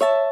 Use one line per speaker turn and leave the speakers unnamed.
you